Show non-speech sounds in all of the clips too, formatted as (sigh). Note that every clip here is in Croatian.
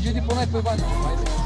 bandido e pô, nós foi bandido.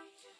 change.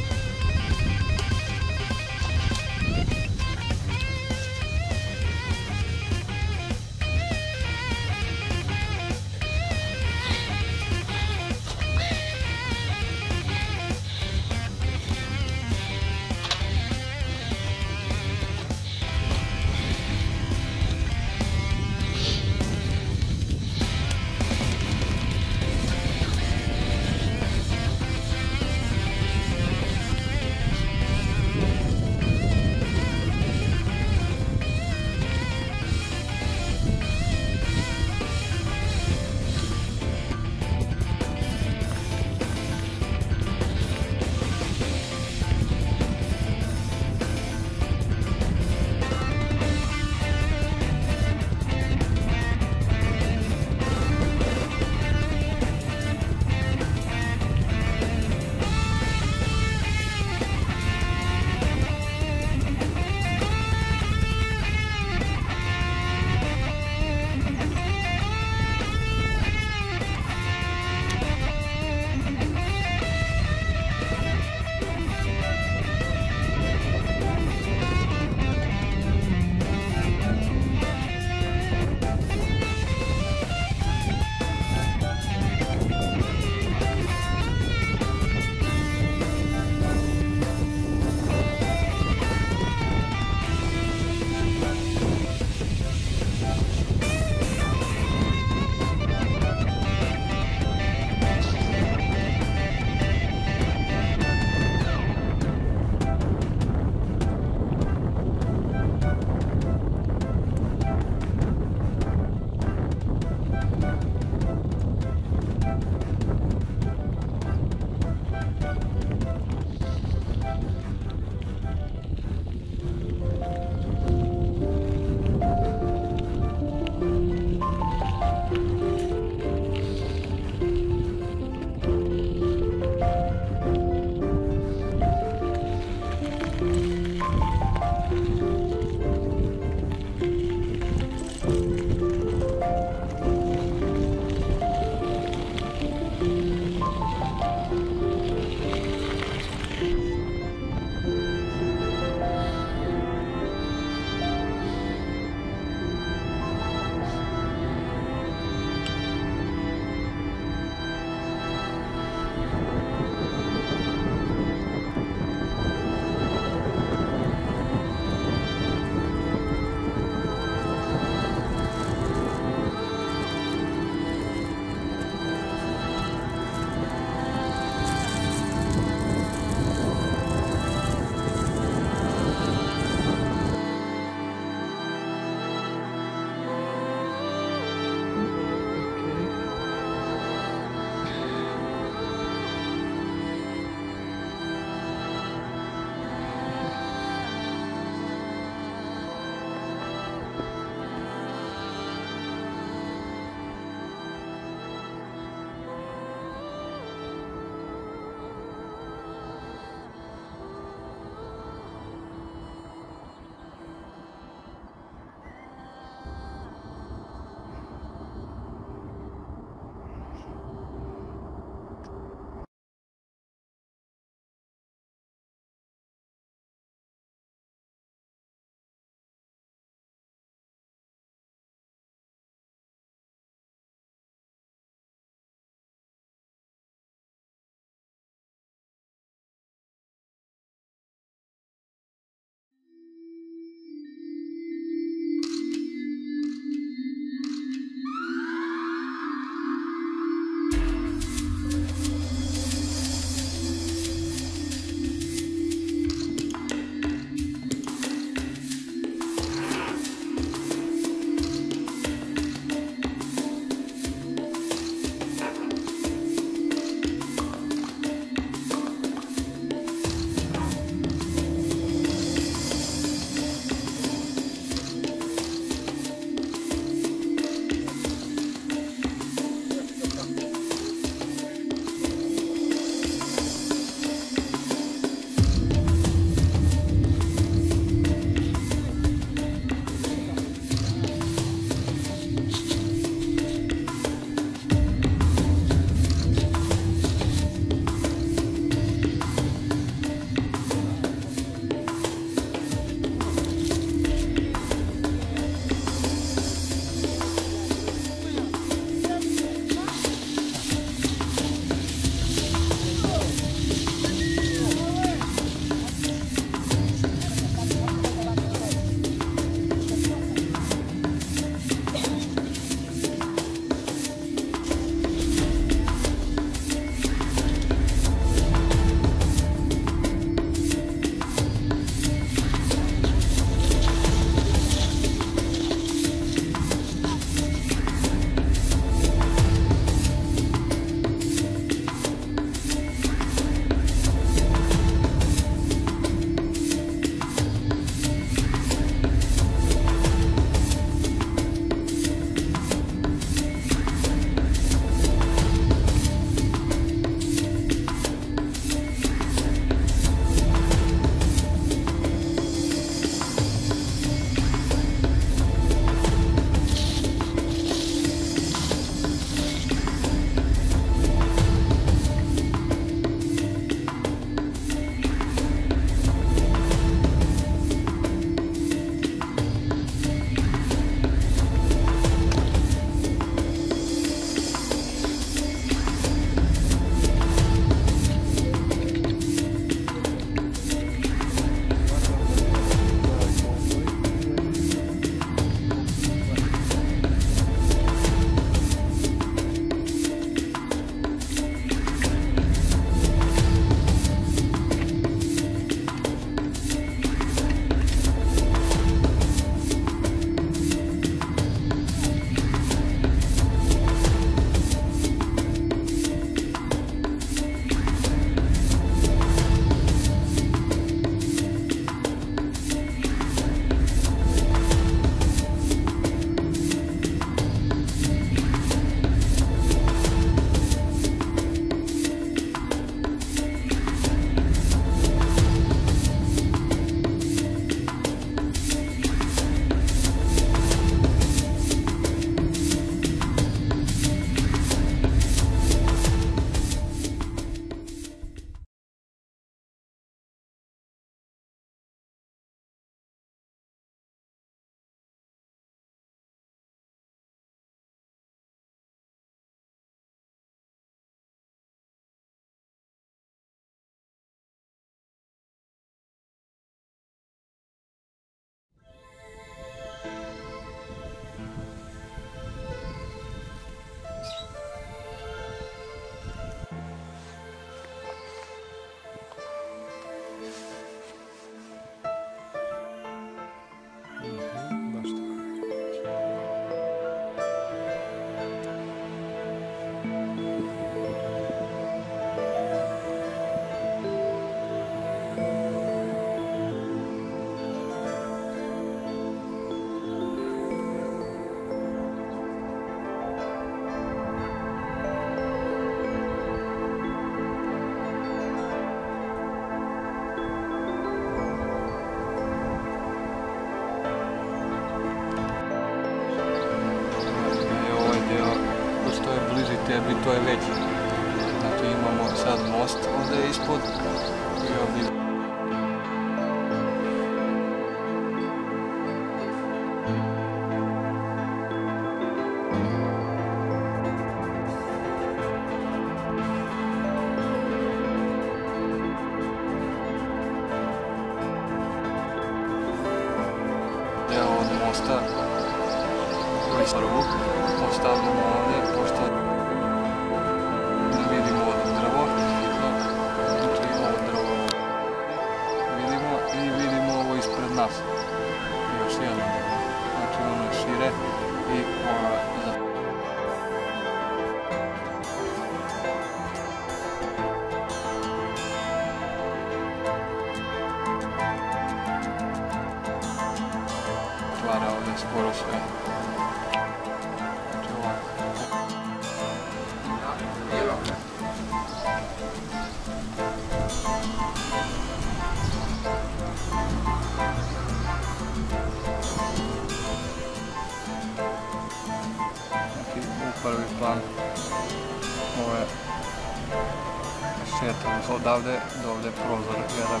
Odavde do ovdje prozor jedan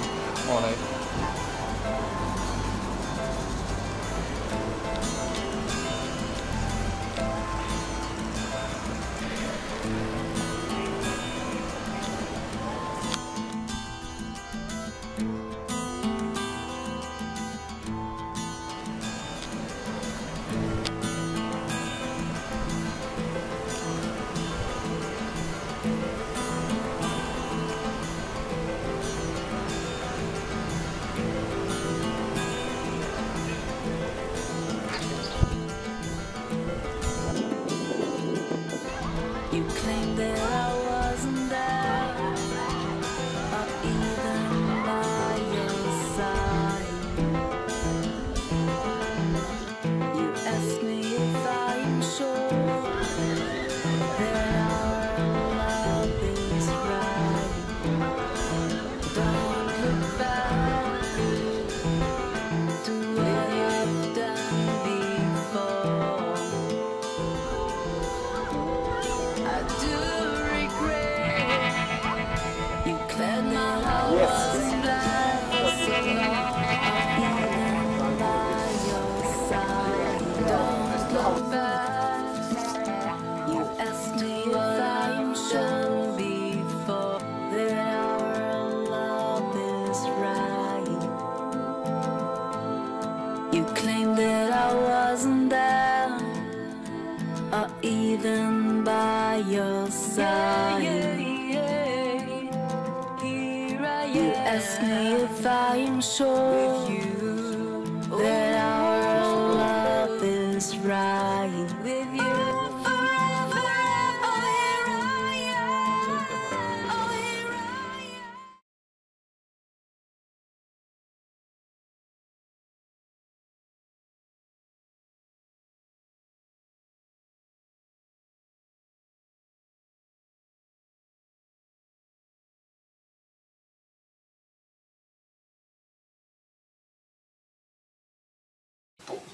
onaj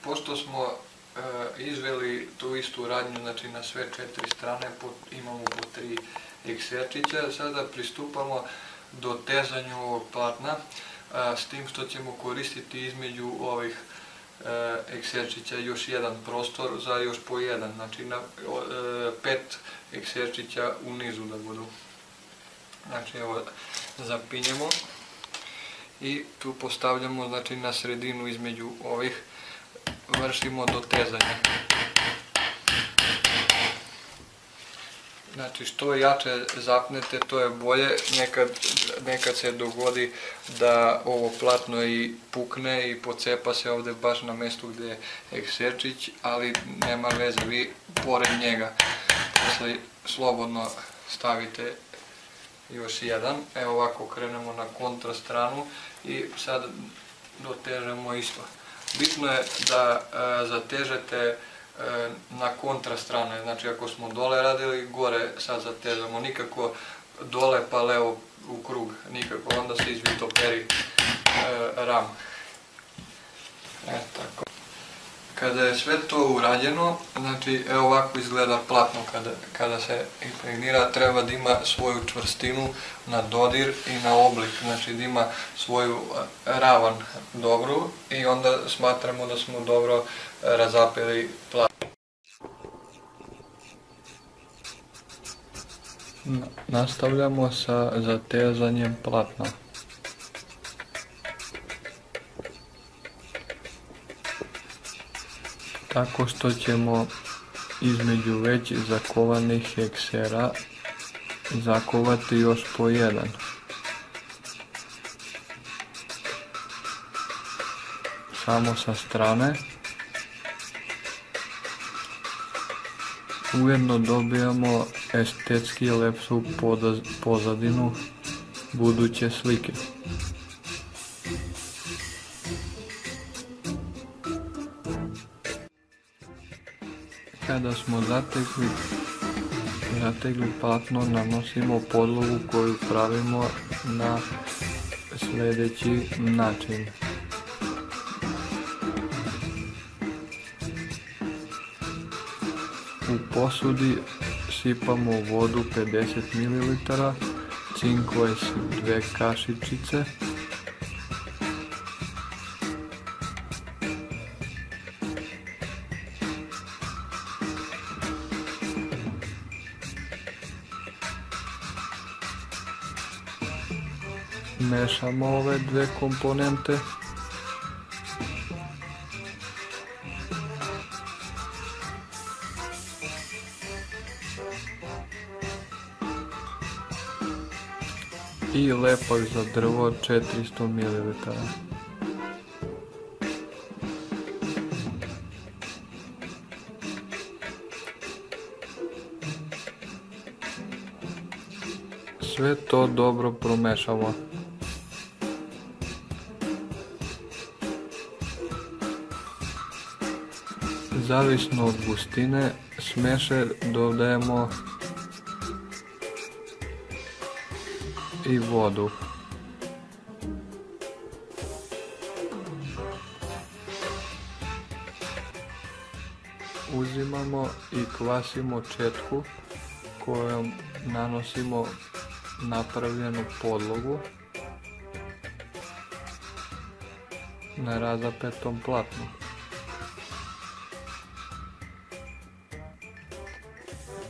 pošto smo e, izveli tu istu radnju znači na sve četiri strane imamo po tri ekserčića sada pristupamo do tezanju ovog platna e, s tim što ćemo koristiti između ovih e, ekserčića još jedan prostor za još po jedan znači na pet ekserčića u nizu da budu. Znači evo zapinjemo i tu postavljamo znači na sredinu između ovih vršimo dotezanje. Znači što jače zapnete to je bolje, nekad, nekad se dogodi da ovo platno i pukne i pocepa se ovdje baš na mjestu gdje je ekserčić, ali nema veze, vi pored njega posle slobodno stavite još jedan. Evo ovako krenemo na kontra stranu i sad dotežemo isto. Bitno je da e, zatežete e, na kontra strane, znači ako smo dole radili, gore sad zatežemo, nikako dole pa levo u krug, nikako, onda se izvitoperi e, ram. E, tako. Kada je sve to urađeno, znači evo ovako izgleda platno kada, kada se impregnira, treba da ima svoju čvrstinu na dodir i na oblik, znači da ima svoju e, ravan dobru i onda smatramo da smo dobro e, razapeli platno. Na- Nastavljamo sa zatezanjem platna. Tako što ćemo između već zakovanih heksera zakovati još po jedan. Samo sa strane. Ujedno dobijamo estetski lepšu pozadinu buduće slike. Kada smo zatekli, zategli platno, nanosimo podlogu koju pravimo na sljedeći način. U posudi sipamo vodu 50 ml, cinkles dve kašičice, mešamo ove dve komponente. I lepak za drvo 400 ml. Sve to dobro promešamo. Zavisno od gustine smeše dodajemo i vodu. Uzimamo i kvasimo četku kojom nanosimo napravljenu podlogu na razapetom platnu.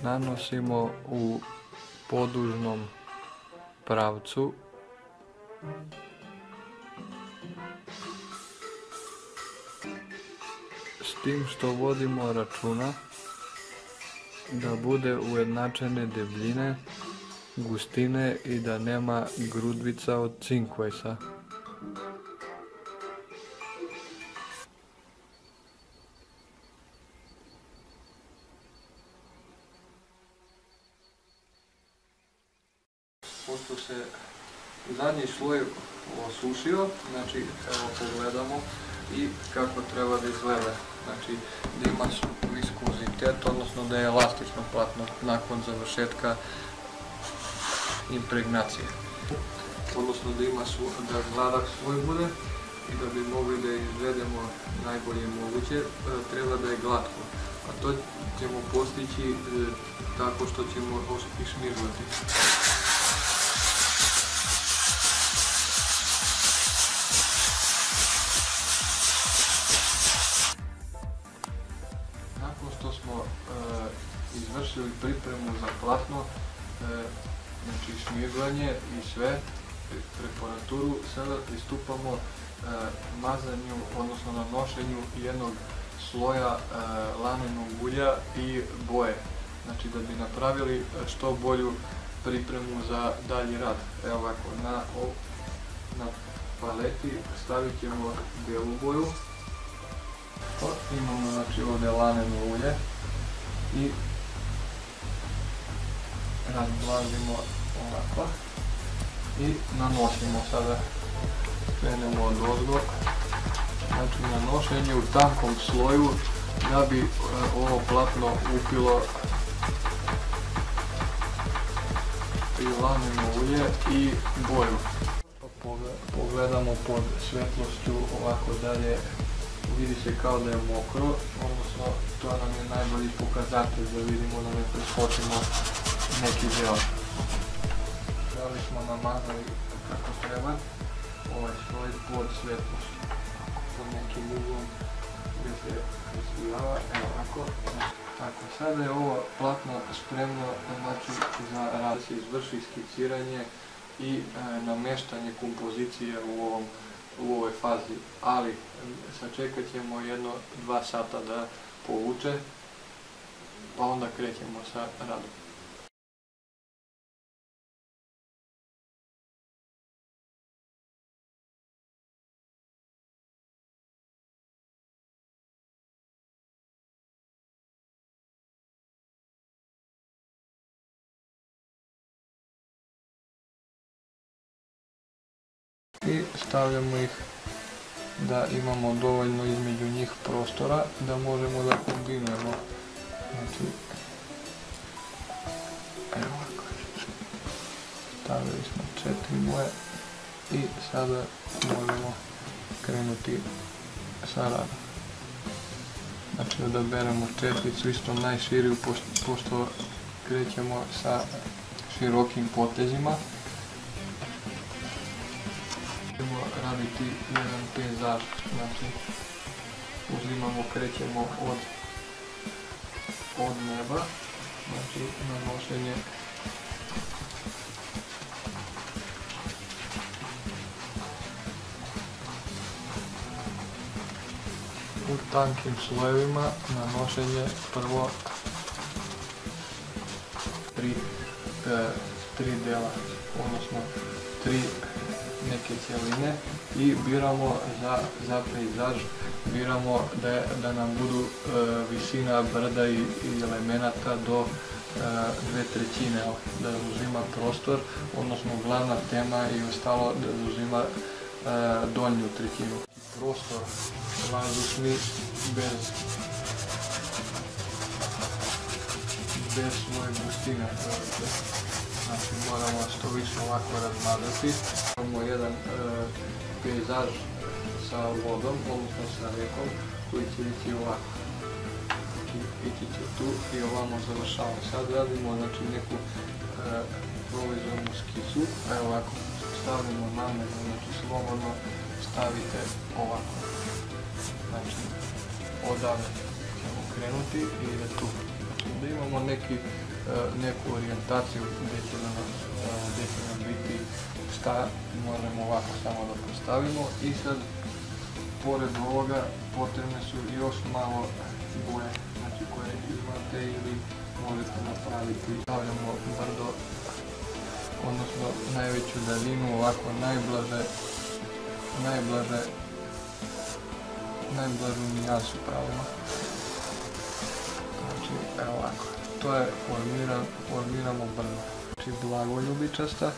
Nanosimo u podužnom pravcu s tim što vodimo računa da bude ujednačene debljine, gustine i da nema grudvica od cinkvajsa. Znači evo pogledamo i kako treba da izgleda. Znači da ima viskozitet, odnosno da je elastično platno nakon završetka impregnacije. Odnosno da ima da gladak svoj bude i da bi mogli da izvedemo najbolje moguće, e, treba da je glatko. A to ćemo postići e, tako što ćemo išmižvati. Nakon pripremu za platno, e, znači šmirglanje i sve, pre- preparaturu, sada pristupamo e, mazanju, odnosno nanošenju jednog sloja e, lanenog ulja i boje. Znači da bi napravili što bolju pripremu za dalji rad. Evo ovako, na, na paleti stavit ćemo bijelu boju, imamo znači ovdje laneno ulje i razvlažimo ovako i nanosimo sada. Krenemo od ozgo. Znači nanošenje u tankom sloju da bi e, ovo platno upilo i laneno ulje i boju. Pogle- Pogledamo pod svetlošću ovako dalje vidi se kao da je mokro, odnosno to nam je najbolji pokazatelj da vidimo da ne preskočimo neki deo. Dali smo namazali kako treba ovaj svoj pod svetlošću pod nekim uglom gdje se isvijava, evo ovako. Tako, sada je ovo platno spremno znači, za rad, da se izvrši skiciranje i e, nameštanje kompozicije u, ovom, u ovoj fazi, ali sačekat ćemo jedno dva sata da povuče, pa onda krećemo sa radom. I stavljamo ih da imamo dovoljno između njih prostora da možemo da kombinujemo. Znači, evo. Stavili smo četiri boje i sada možemo krenuti sa radom. Znači odaberemo četvicu isto najširiju pošto krećemo sa širokim potezima ćemo raditi jedan pejzaž, znači uzimamo, krećemo od, od neba, znači nanošenje u tankim slojevima, nanošenje prvo tri, e, tri dela, odnosno tri neke cjeline i biramo za, za pejzaž, biramo da, da nam budu e, visina brda i, elemenata do e, dve trećine, da uzima prostor, odnosno glavna tema i ostalo da uzima e, donju trećinu. Prostor vazdušni bez bez svoje gustine. Znači moramo što više ovako razmadati. Imamo jedan e, pejzaž sa vodom, odnosno sa rekom, koji će ići ovako. Znači, ići će tu i ovamo završavamo. Sad radimo znači, neku e, provizornu skicu. Evo ovako, stavljamo namerno, znači slobodno stavite ovako. Znači, odavde ćemo krenuti i tu. Znači, da imamo neki, e, neku orijentaciju gdje će nam, e, gdje će nam biti šta možemo ovako samo da postavimo. I sad pored ovoga potrebne su još malo boje znači koje imate ili možete napraviti. Stavljamo brdo odnosno najveću daljinu ovako najblaže najblaže najblažu nijansu pravimo znači evo ovako to je formiran, formiramo brdo. Znači blagoljubičasta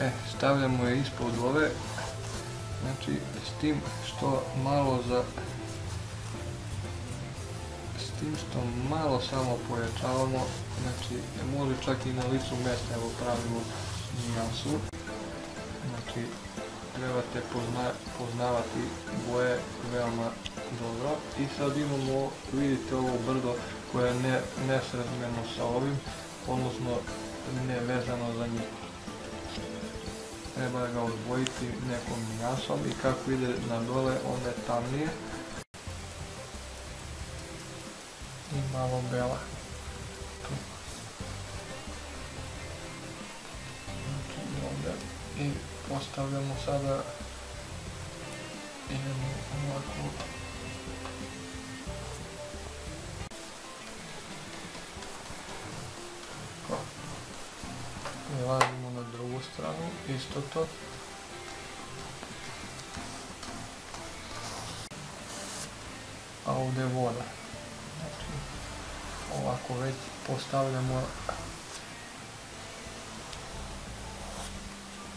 E, stavljamo je ispod ove, znači s tim što malo za s tim što malo samo pojačavamo, znači može čak i na licu mjesta, evo pravimo nijansu, znači trebate pozna, poznavati boje veoma dobro. I sad imamo, vidite ovo brdo koje je ne, sa ovim, odnosno ne vezano za njih. Treba ga odvojiti nekom nijansom i kako ide na dole onda je tamnije. I malo bela. Znači, i onda i postavljamo sada jednu ovakvu Prelazimo na drugu stranu, isto to. A ovdje je voda. Znači, ovako već postavljamo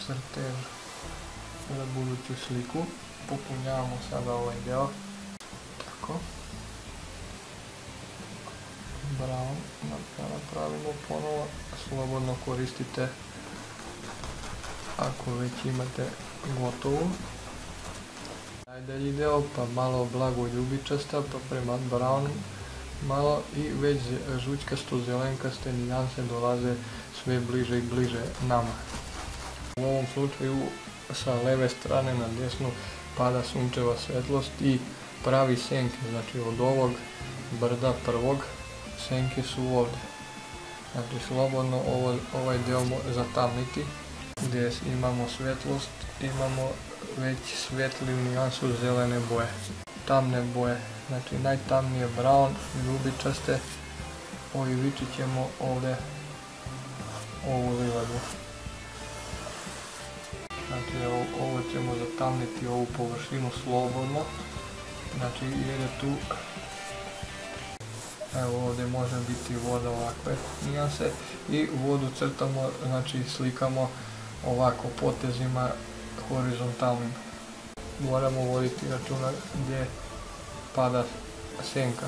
crtež za buduću sliku. Popunjavamo sada ovaj deo. Tako. Bravo, da napravimo ponovo, slobodno koristite ako već imate gotovu. Najdalji deo, pa malo blago ljubičasta, pa prema brown malo i već žućkasto zelenkaste nijanse dolaze sve bliže i bliže nama. U ovom slučaju sa leve strane na desnu pada sunčeva svetlost i pravi senke, znači od ovog brda prvog senke su ovdje. Znači slobodno ovaj deo mo- zatamniti gdje imamo svetlost, imamo već svetli nijansu zelene boje. Tamne boje, znači najtamnije brown, ljubičaste, oivičit ćemo ovdje ovu livadu. Znači ovo ćemo zatamniti ovu površinu slobodno, znači jer je tu Evo ovdje može biti voda ovakve nijanse i vodu crtamo, znači slikamo ovako potezima horizontalnim. Moramo voditi računa gdje pada senka.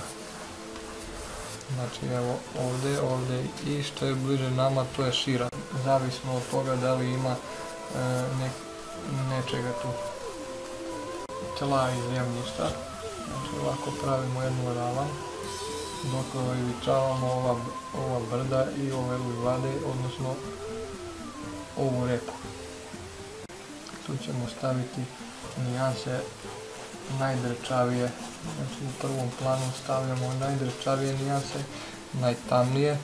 Znači evo ovdje, ovdje i što je bliže nama to je šira. Zavisno od toga da li ima e, nečega tu. Tla i zemljišta. Znači ovako pravimo jednu ravan dok ivičavamo ova, ova brda i ove livade, odnosno ovu repu. Tu ćemo staviti nijanse najdrčavije, znači u prvom planu stavljamo najdrčavije nijanse, najtamnije,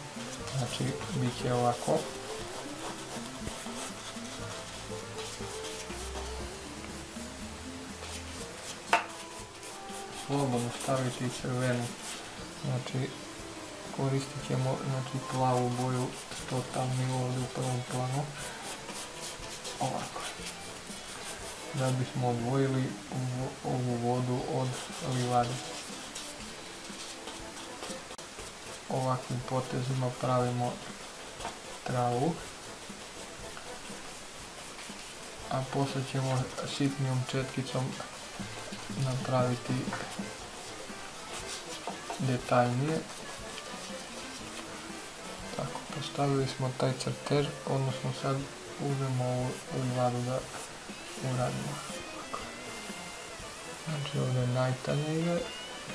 znači bit će ovako. Slobodno staviti crvenu, znači koristit ćemo znači, plavu boju što tamniju ovdje u prvom planu. Ovako. Da bismo odvojili ovu vodu od livade. Ovakvim potezima pravimo travu. A poslije ćemo sitnijom četkicom napraviti detaljnije. Tako, postavili smo taj crtež, odnosno sad uzmemo ovu livadu da uradimo. Znači ovdje je najtanije,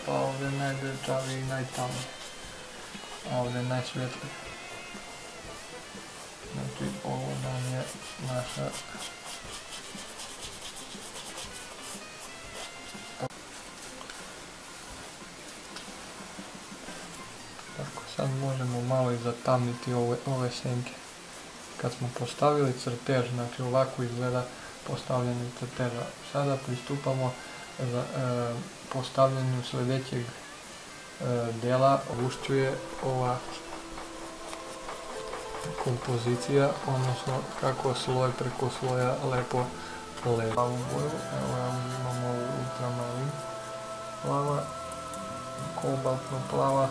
pa ovdje je najdrčavije i najtamnije. A ovdje je najsvjetlije. Znači ovo nam je naša sad možemo malo i zatamniti ove, ove senke. Kad smo postavili crtež, znači ovako izgleda postavljanje crteža. Sada pristupamo za, e, postavljanju sljedećeg e, dela. Ušćuje ova kompozicija, odnosno kako sloj preko sloja lepo leži. Plavu boju, evo ja uzimamo ovu plava, kobaltno plava,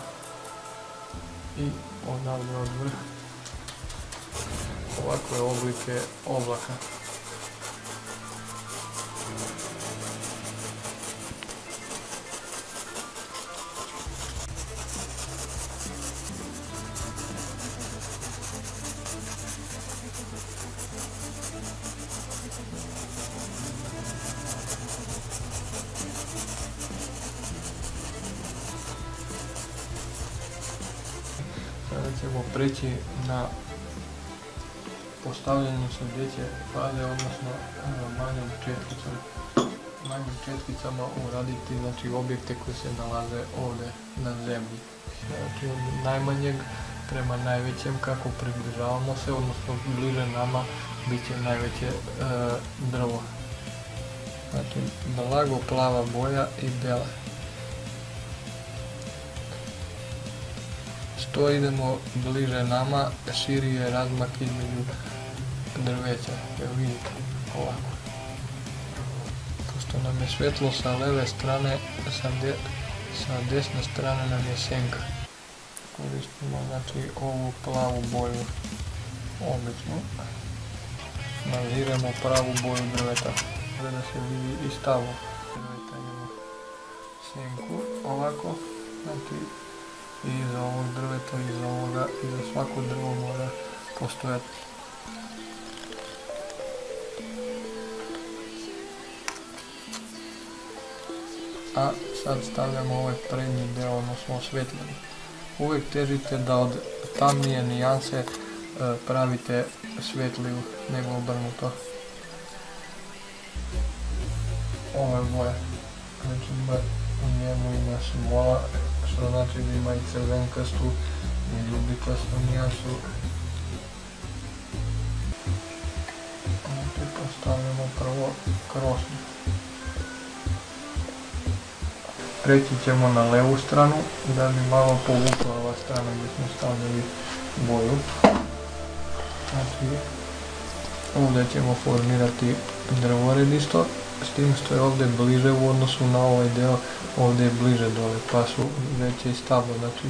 i odavde od vrha ovakve oblike oblaka. Na postavljanje sljedeće faze, odnosno e, manjom četkicom manjim četkicama uraditi znači objekte koji se nalaze ovdje na zemlji. Znači od najmanjeg prema najvećem kako približavamo se, odnosno bliže nama bit će najveće e, drvo. Znači blago plava boja i bela. Što idemo bliže nama, širi je razmak između drveća. Evo vidite, ovako. Pošto nam je svjetlo sa leve strane, sa, sa desne strane nam je senka. Koristimo znači ovu plavu boju običnu. Naziremo pravu boju drveta. Da se vidi i stavo drveta imamo senku ovako. Znači i iza ovog drveta, iza ovoga, iza svako drvo mora postojati. a sad stavljamo ovaj prednji deo, odnosno osvetljeni. Uvijek težite da od tamnije nijanse e, pravite svetliju nego obrnuto. Ovo je boja. Znači u njemu ima smola, što znači da ima i crvenkastu i ljubikastu nijansu. Ovdje postavljamo prvo krosnu. Preći ćemo na levu stranu da bi malo povukla ova strana gdje smo stavljali boju. Znači, ovdje ćemo formirati drvored isto, s tim što je ovdje bliže u odnosu na ovaj deo, ovdje je bliže dole, pa su veće i stablo, znači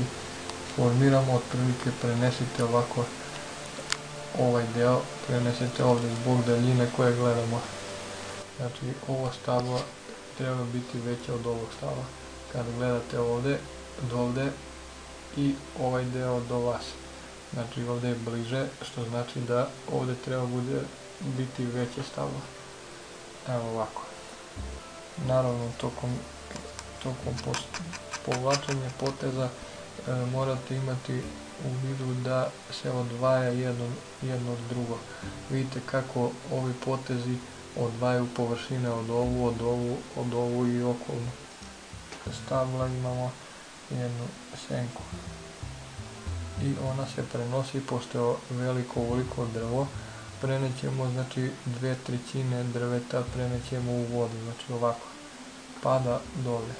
formiramo, otprilike prenesite ovako ovaj deo, prenesete ovdje zbog daljine koje gledamo. Znači, ovo stablo treba biti veće od ovog stava. Kad gledate ovdje, do ovdje i ovaj deo do vas. Znači ovdje je bliže, što znači da ovdje treba bude biti veće stablo. Evo ovako. Naravno, tokom, tokom povlačenja poteza e, morate imati u vidu da se odvaja jedno, od drugo. Vidite kako ovi potezi odvajaju površine od ovu, od ovu, od ovu i okolnu. Stabla imamo jednu senku i ona se prenosi, pošto je veliko ovoliko drvo, prenećemo znači dve trećine drveta prenećemo u vodu, znači ovako, pada dole.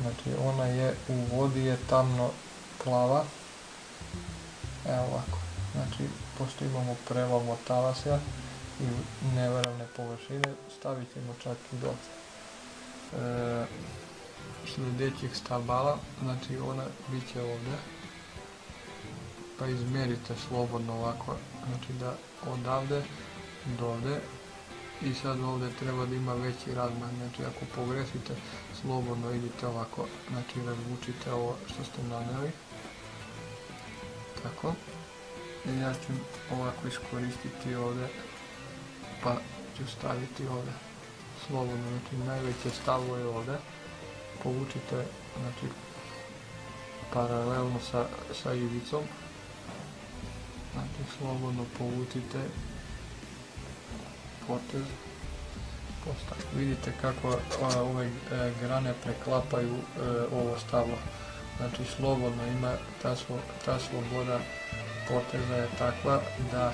Znači ona je u vodi je tamno plava, evo ovako, znači pošto imamo prelom od talasa i nevaravne površine, stavit ćemo čak i dole. E, sljedećih stabala, znači ona bit će ovdje, pa izmjerite slobodno ovako, znači da odavde do ovdje i sad ovdje treba da ima veći razmah, znači ako pogrešite slobodno idite ovako, znači razvučite ovo što ste naneli, tako, i ja ću ovako iskoristiti ovdje, pa ću staviti ovdje, slobodno, znači najveće stavlo je ovdje, povučite, znači paralelno sa, sa ivicom, slobodno povucite potez. Postav. Vidite kako ove e, grane preklapaju e, ovo stablo. Znači slobodno ima ta, ta sloboda poteza je takva da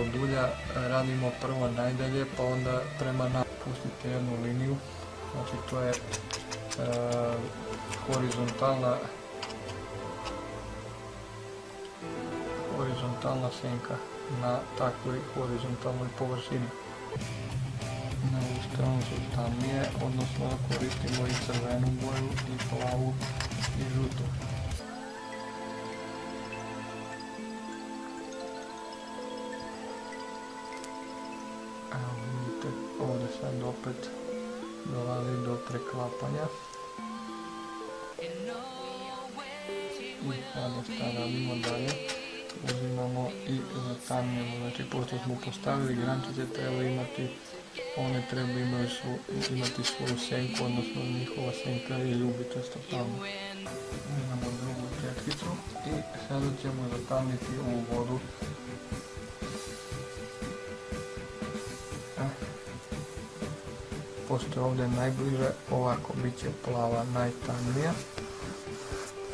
od ulja radimo prvo najdalje pa onda prema na pustite jednu liniju. Znači to je e, horizontalna horizontalna senka na takvoj horizontalnoj površini. Na ovu stranu su tamnije, odnosno koristimo i crvenu boju, i plavu, i žutu. Evo vidite, ovdje sad opet dolazi do preklapanja. I sada šta radimo dalje? Uzimamo i zatamnjamo, znači pošto smo postavili grančice treba imati, one treba imati svoju senku, odnosno njihova senka je ljubičasta tamna. Imamo drugu četkicu i sada ćemo zatamniti ovu vodu. E, Pošto je ovdje najbliže, ovako bit će plava najtamnija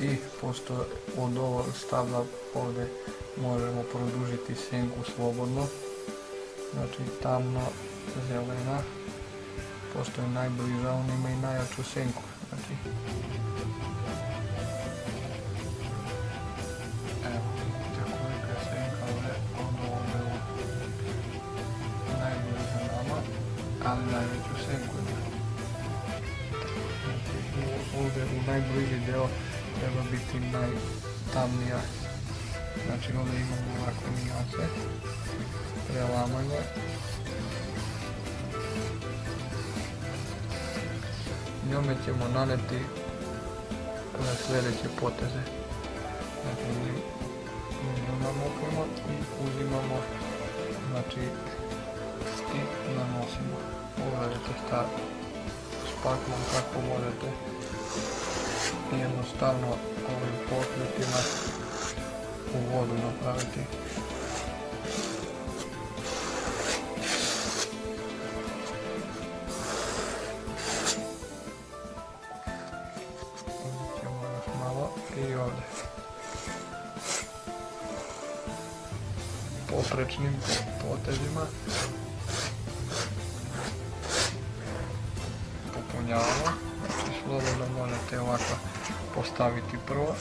i pošto od ovog stabla ovdje možemo produžiti senku slobodno, znači tamno zelena, pošto je najbliža on ima i najjaču senku, znači biti najtamnija. Znači ovdje imamo ovako nijanse, prelamanje. Njome ćemo naneti sljedeće poteze. Znači mi i uzimamo znači i nanosimo. Pogledajte šta špaklom kako možete jednostavno ovim pokretima u vodu napraviti. I potezima. Prvo.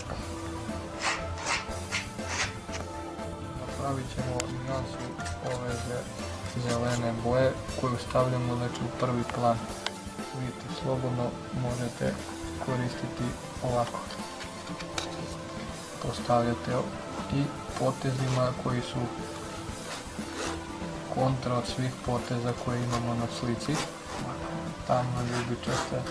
Napravit ćemo nijansu ove ze- zelene boje koju stavljamo znači u prvi plan. Vidite, slobodno možete koristiti ovako. Postavljate i potezima koji su kontra od svih poteza koje imamo na slici. Tamno ljubičaste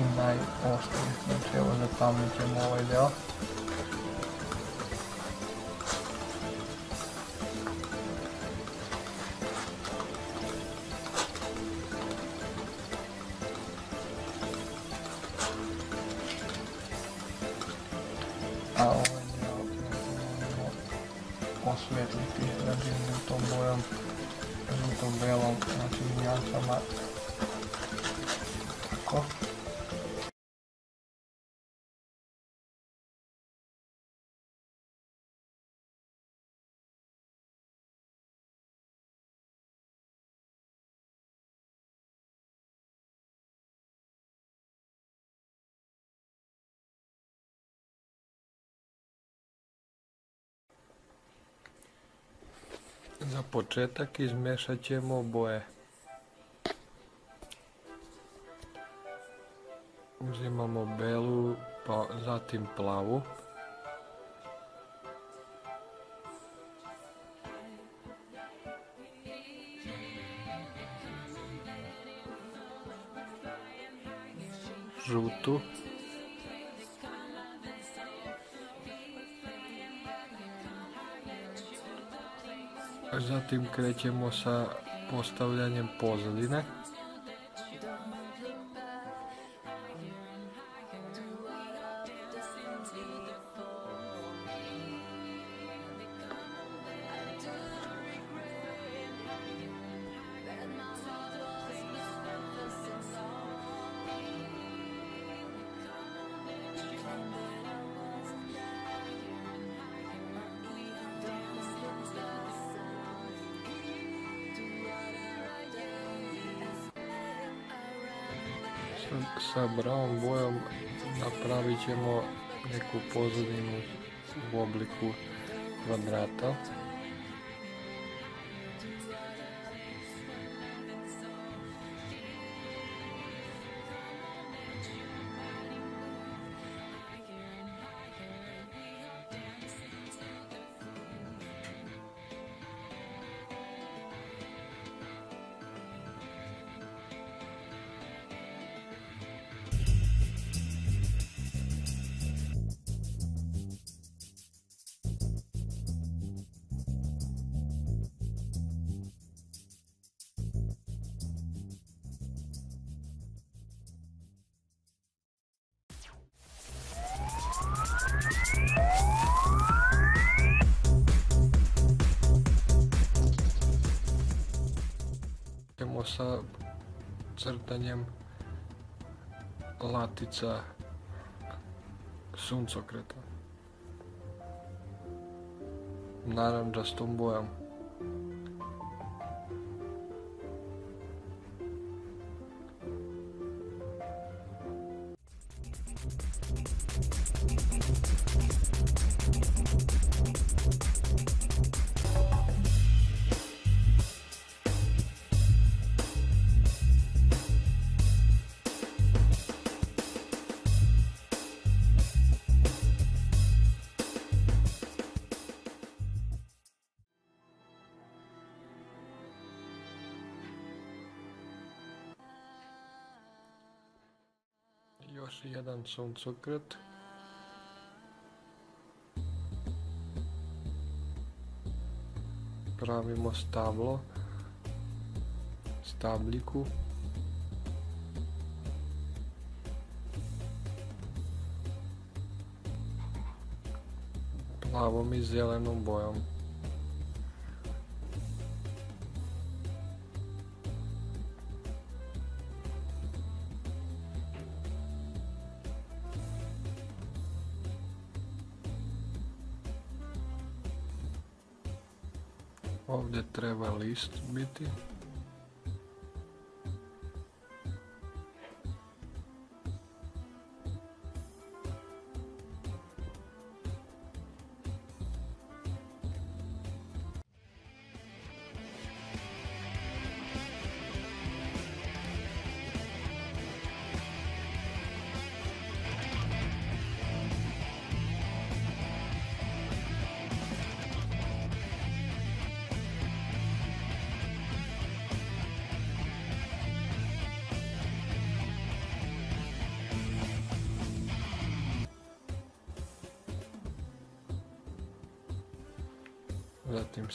i najoštriji. Znači evo zatamnit ćemo ovaj deo. Početak izmešat ćemo boje. Uzimamo belu, pa zatim plavu. Žutu. Zatim krećemo sa postavljanjem pozadine. Ćemo neku pozadinu u obliku kvadrata. sa suncokreta. Naravno da s tom bojom Yaxshi jedan Suncokret. Pravimo stablo, stabliku. Plavom i zelenom bojom. Treba list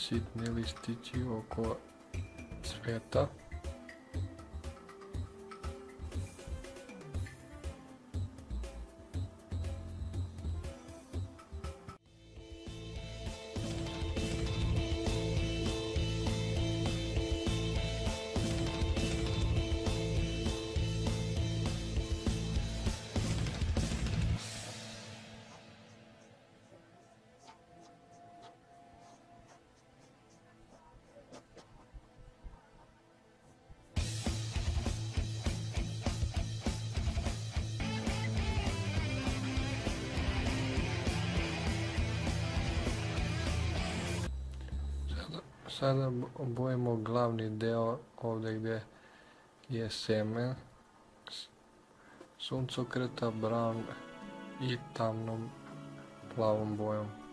sitni listići oko cveta. Sada, obojimo glavni deo ovdje gdje je semen s- suncokreta, brown i tamnom plavom bojom.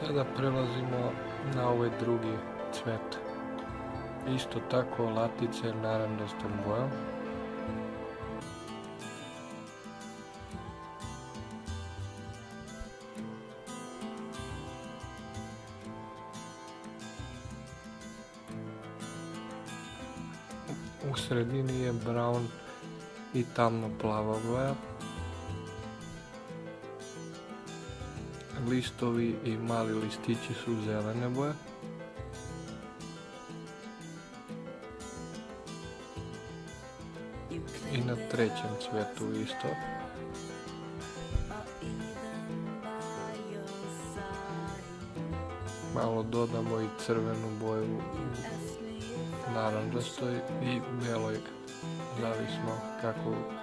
Sada prelazimo na ovaj drugi cvet. Isto tako latice narandastom bojom. U sredini je brown i tamno plava boja. Listovi i mali listići su zelene boje. I na trećem cvetu isto. Malo dodamo i crvenu boju naranđastoj i beloj, zavisno kako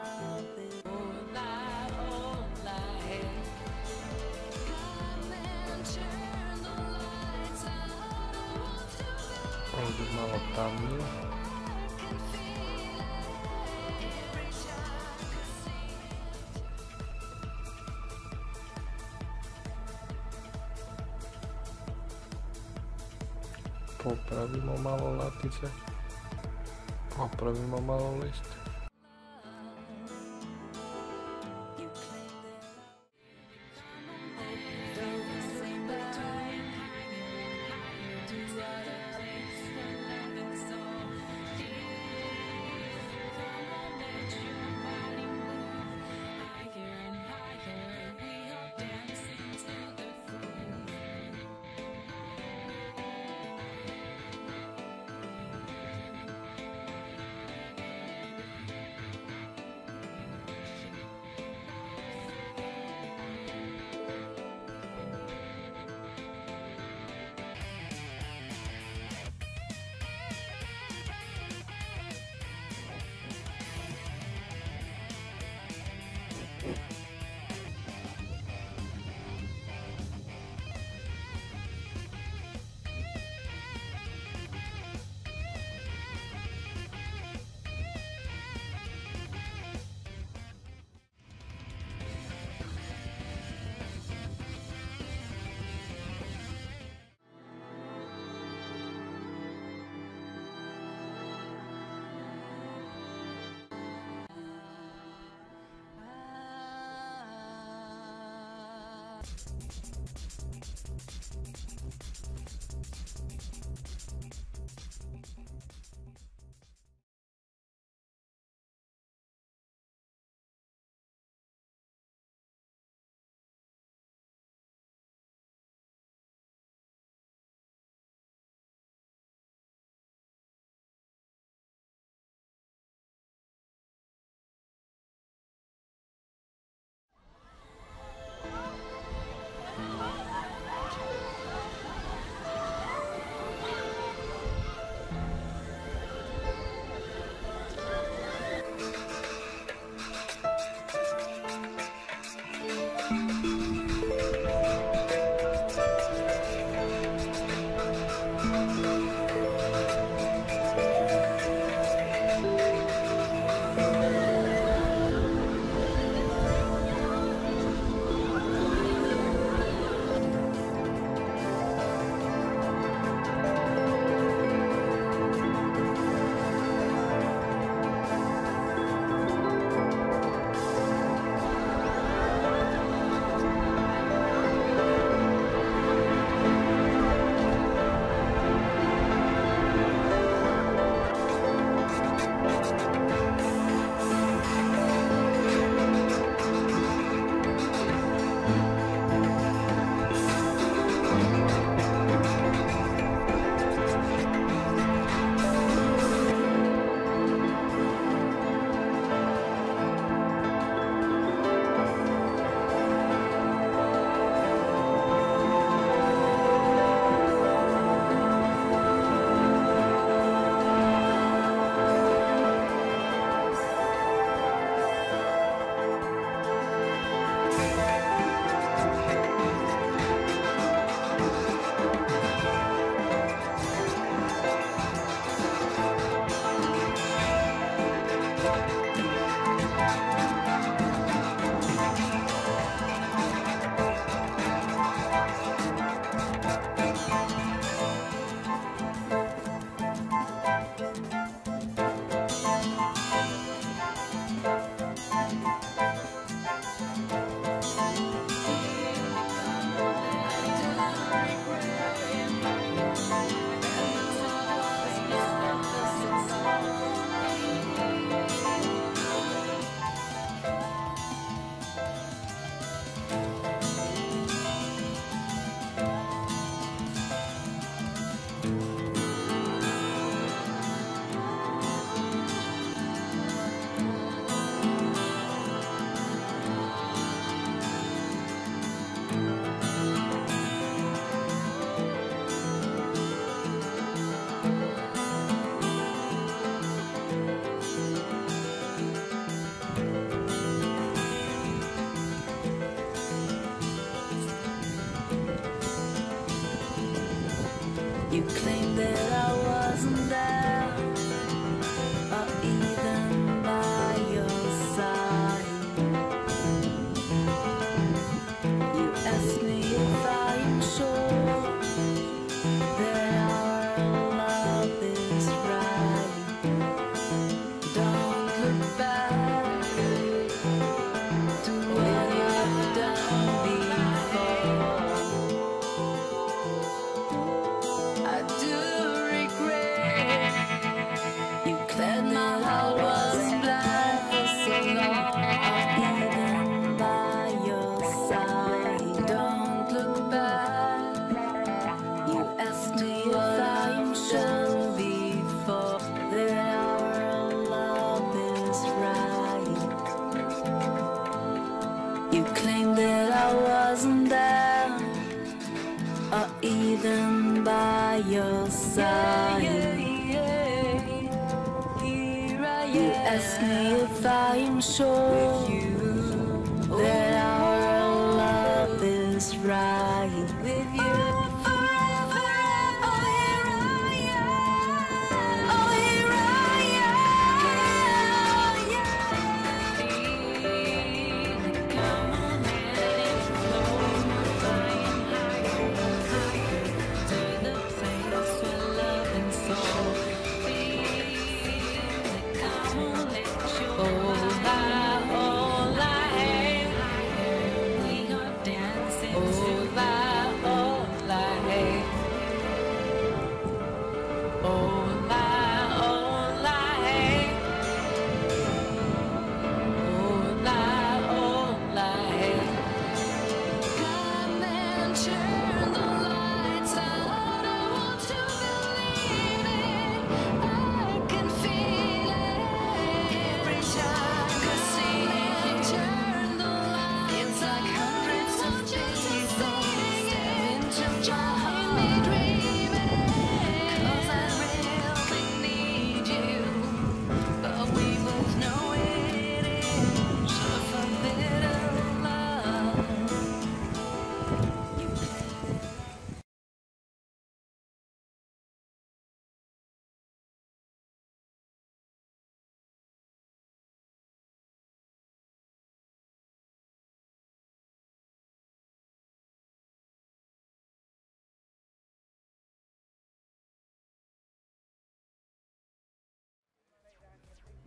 I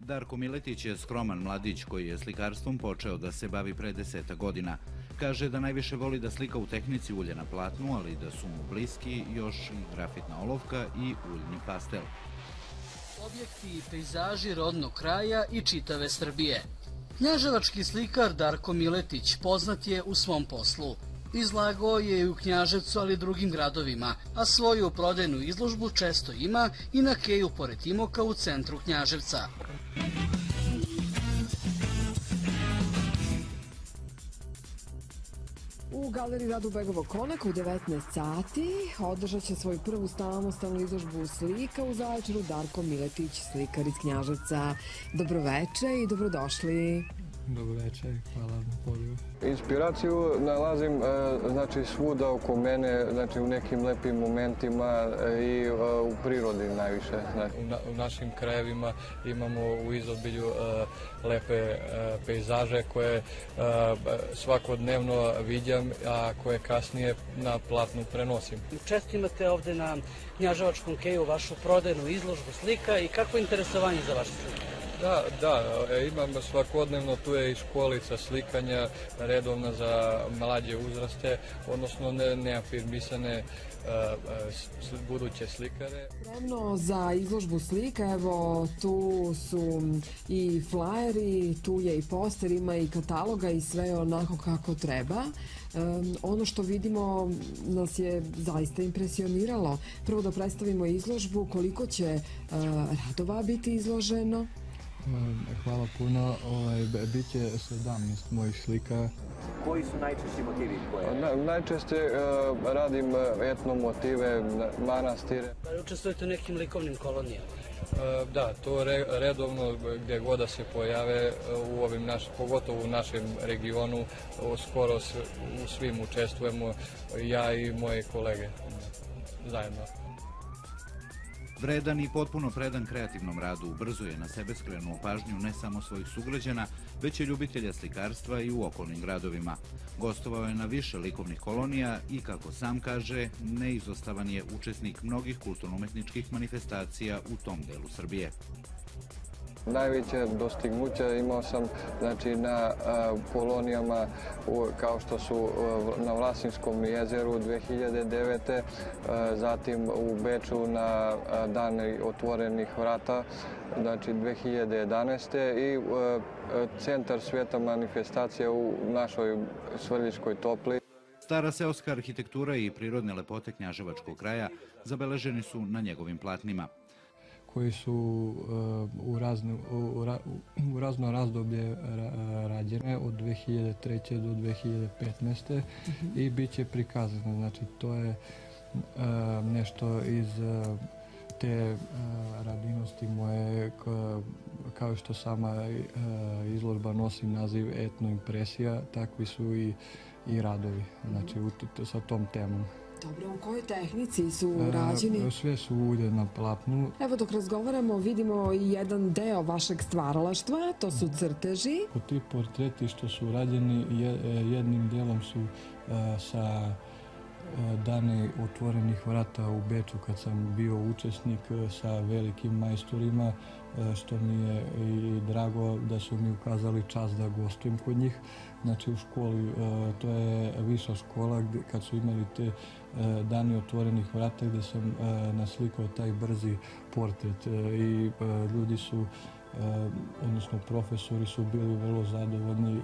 Darko Miletić je skroman mladić koji je slikarstvom počeo da se bavi pre deseta godina. Kaže da najviše voli da slika u tehnici ulje na platnu, ali da su mu bliski još i grafitna olovka i uljni pastel. Objekti i pejzaži rodnog kraja i čitave Srbije. Knjaževački slikar Darko Miletić poznat je u svom poslu. Izlagao je i u Knjaževcu, ali i drugim gradovima, a svoju prodajnu izložbu često ima i na Keju pored Timoka u centru Knjaževca. U galeriji Radu Begova Konak u 19 sati održat će svoju prvu samostalnu izložbu slika u Zaječaru Darko Miletić, slikar iz Knjaževca. Dobroveče i dobrodošli. Dobro večer, hvala na pozivu. Inspiraciju nalazim e, znači svuda oko mene, znači u nekim lepim momentima e, i e, u prirodi najviše. Znači, u, na, u našim krajevima imamo u izobilju lepe pejzaže koje svakodnevno viđam, a koje kasnije na platnu prenosim. Često imate ovde na Knjaževačkom Keju vašu prodajnu izložbu slika i kakvo interesovanje za vaše slike? Da, da, e, imam svakodnevno, tu je i školica slikanja redovna za mlađe uzraste, odnosno ne, neafirmisane e, e, buduće slikare. Spremno za izložbu slika, evo tu su i flajeri, tu je i poster, ima i kataloga i sve onako kako treba. Em, ono što vidimo nas je zaista impresioniralo. Prvo da predstavimo izložbu, koliko će e, radova biti izloženo. E, Hvala puno, ovaj, bit će 17 mojih slika. Koji su najčešći motivi koje... Na, najčešće e, radim e, etno motive, na- manastire. Li učestvujete u nekim likovnim kolonijama? Da, to re, redovno gdje god da se pojave u ovim naš, pogotovo u našem regionu, skoro s, u svim učestvujemo ja i moje kolege zajedno. Vredan i potpuno predan kreativnom radu brzo je na sebe skrenuo pažnju ne samo svojih sugrađana, već i ljubitelja slikarstva i u okolnim gradovima. Gostovao je na više likovnih kolonija i, kako sam kaže, neizostavan je učesnik mnogih kulturno-umetničkih manifestacija u tom delu Srbije. Najveće dostignuća imao sam znači, na kolonijama kao što su a, na Vlasinskom jezeru 2009. a, zatim u Beču na dan otvorenih vrata znači 2011. i a, centar sveta manifestacija u našoj Svrljiškoj topli. Stara seoska arhitektura i prirodne lepote knjaževačkog kraja zabeleženi su na njegovim platnima koji su uh, u, razno, u, ra, u razno razdoblje ra, rađene od 2003. do 2015. Mm -hmm. i bit će prikazano. Znači, to je uh, nešto iz uh, te radinosti moje, kao što sama izložba nosi naziv etnoimpresija, takvi su i, i radovi, znači u, sa tom temom. Dobro, u kojoj tehnici su rađeni? Sve su ulje na platnu. Evo dok razgovaramo vidimo i jedan deo vašeg stvaralaštva, to su crteži. Ti portreti što su rađeni jednim delom su sa dane otvorenih vrata u Beču kad sam bio učesnik sa velikim majstorima što mi je i drago da su mi ukazali čas da gostujem kod njih. Znači u školi, to je viša škola kad su imali te dani otvorenih vrata gde sam naslikao taj brzi portret i ljudi su odnosno profesori su bili vrlo zadovoljni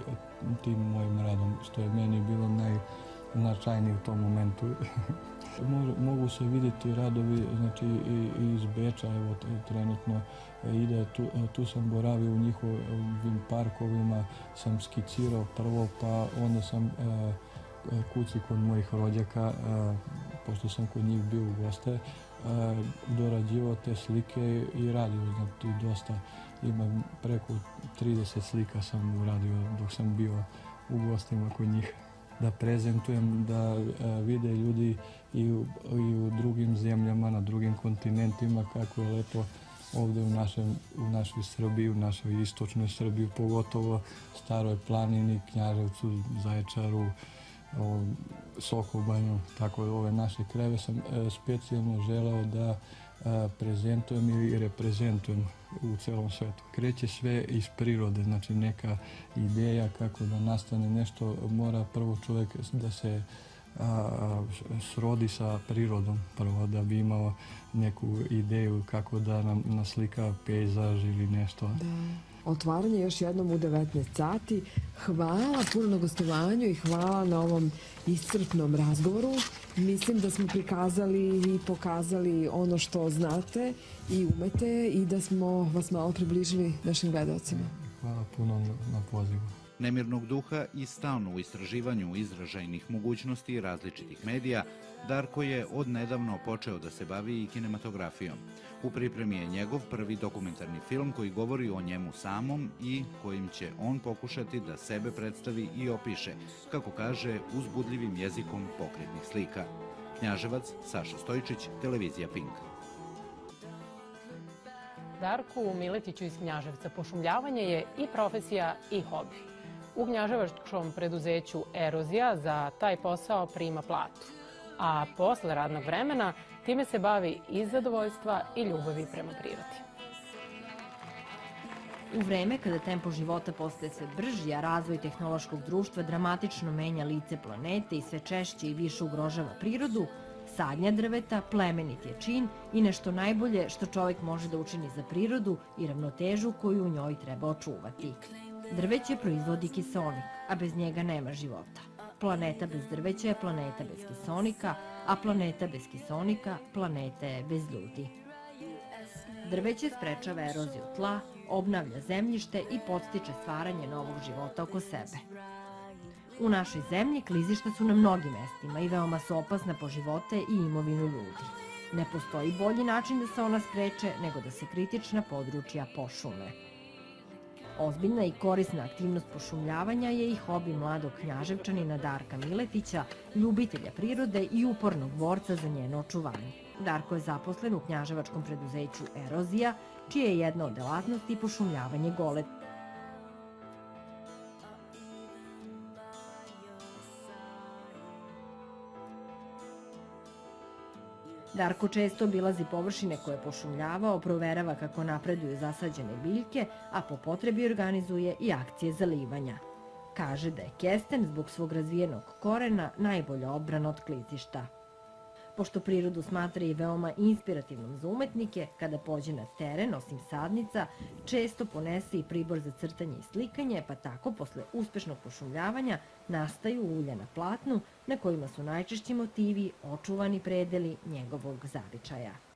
tim mojim radom, što je meni bilo najznačajnije u tom momentu. (laughs) Mogu se vidjeti radovi znači, i iz Beča, evo trenutno ide, tu, tu sam boravio u njihovim parkovima, sam skicirao prvo, pa onda sam e, kući kod mojih rođaka, e, pošto sam kod njih bio u goste, e, dorađivao te slike i radio, znači dosta, imam preko 30 slika sam uradio dok sam bio u gostima kod njih. Da prezentujem, da vide ljudi i u, drugim zemljama, na drugim kontinentima kako je lepo ovde u, u našoj Srbiji, u našoj istočnoj Srbiji, pogotovo Staroj planini, Knjaževcu, Zaječaru, o, Sokobanju, tako da ove naše kreve sam e, specijalno želeo da e, prezentujem i reprezentujem u celom svetu. Kreće sve iz prirode, znači neka ideja kako da nastane nešto, mora prvo čovjek da se srodi sa prirodom prvo da bi imao neku ideju kako da nam naslika pejzaž ili nešto. Otvaranje još jednom u 19 sati. Hvala puno na gostovanju i hvala na ovom iscrpnom razgovoru. Mislim da smo prikazali i pokazali ono što znate i umete i da smo vas malo približili našim gledalcima. Hvala puno na pozivu nemirnog duha i stalno u istraživanju izražajnih mogućnosti različitih medija, Darko je odnedavno počeo da se bavi i kinematografijom. U pripremi je njegov prvi dokumentarni film koji govori o njemu samom i kojim će on pokušati da sebe predstavi i opiše, kako kaže, uzbudljivim jezikom pokretnih slika. Knjaževac, Saša Stojčić, Televizija Pink. Darku Miletiću iz Knjaževca pošumljavanje je i profesija i hobi. U gnjaževačkom preduzeću Erozija za taj posao prima platu, a posle radnog vremena time se bavi iz zadovoljstva i ljubavi prema prirodi. U vreme kada tempo života postaje sve brži, a razvoj tehnološkog društva dramatično menja lice planete i sve češće i više ugrožava prirodu, sadnja drveta plemenit je čin i nešto najbolje što čovjek može da učini za prirodu i ravnotežu koju u njoj treba očuvati. Drveće proizvodi kiselnik, a bez njega nema života. Planeta bez drveća je planeta bez kiselnika, a planeta bez kiselnika planeta je bez ljudi. Drveće sprečava eroziju tla, obnavlja zemljište i podstiče stvaranje novog života oko sebe. U našoj zemlji klizišta su na mnogim mestima i veoma su opasna po živote i imovinu ljudi. Ne postoji bolji način da se ona spreče nego da se kritična područja pošume. Ozbiljna i korisna aktivnost pošumljavanja je i hobi mladog knjaževčanina Darka Miletića, ljubitelja prirode i upornog borca za njeno očuvanje. Darko je zaposlen u knjaževačkom preduzeću Erozija, čije je jedna od delatnosti pošumljavanje gole Darko često obilazi površine koje je pošumljavao, proverava kako napreduju zasađene biljke, a po potrebi organizuje i akcije zalivanja. Kaže da je kesten zbog svog razvijenog korena najbolja odbrana od klizišta. Pošto prirodu smatra i veoma inspirativnom za umetnike, kada pođe na teren, osim sadnica, često ponese i pribor za crtanje i slikanje, pa tako posle uspešnog pošumljavanja nastaju ulja na platnu na kojima su najčešći motivi očuvani predeli njegovog zavičaja.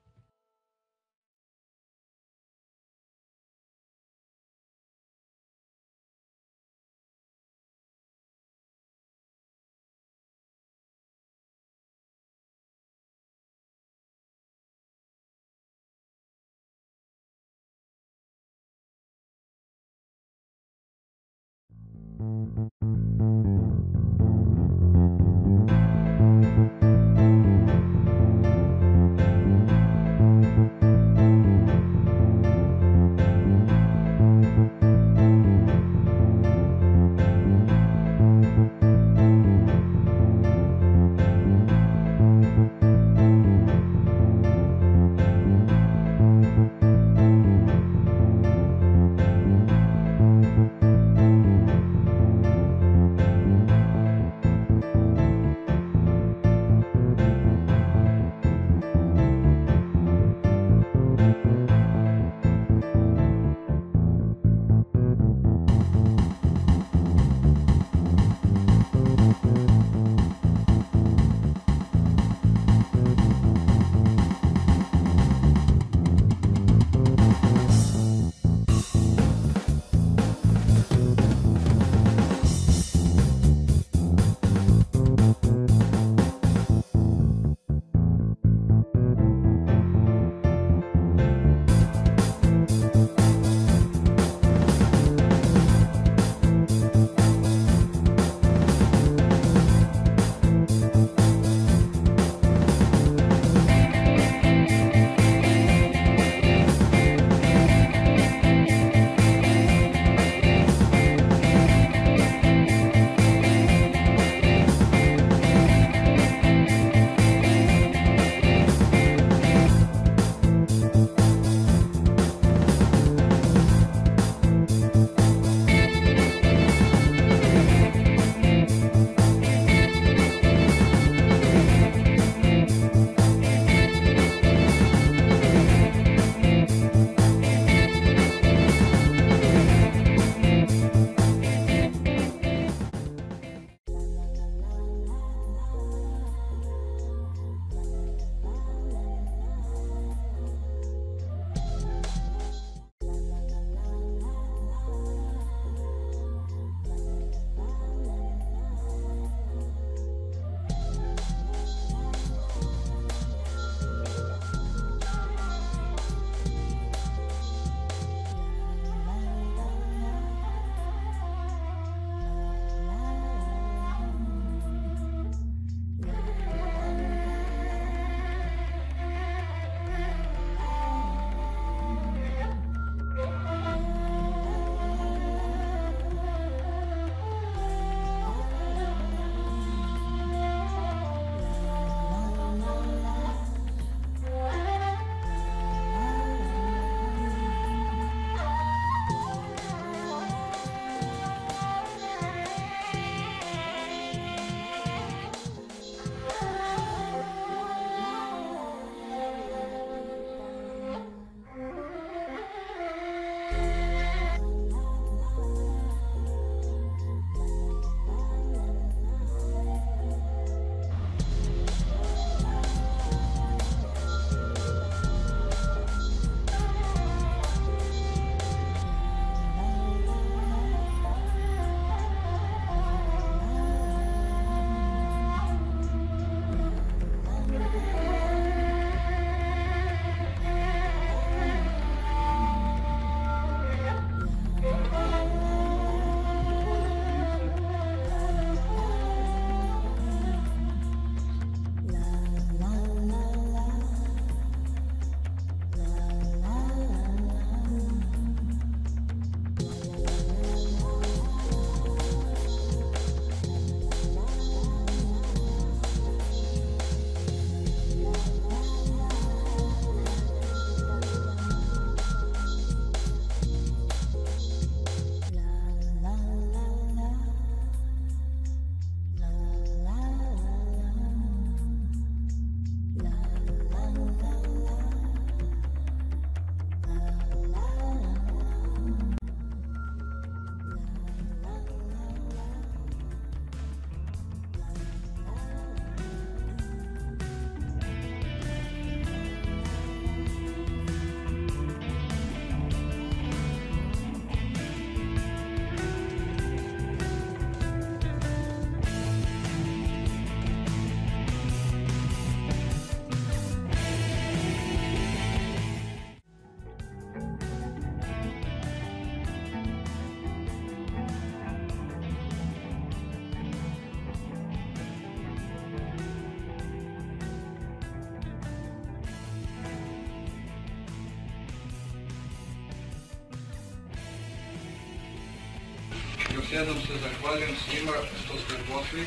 Jednom se zahvaljujem svima što ste došli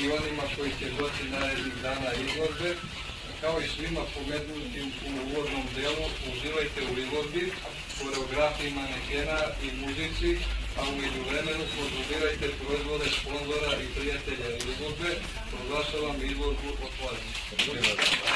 i onima koji će doći narednih dana izložbe. Kao i svima pomenutim u uvodnom delu, uživajte u izložbi, koreografiji manekena i muzici, a u međuvremenu konzumirajte proizvode sponzora i prijatelja izložbe. Proglašavam izložbu otvorenim.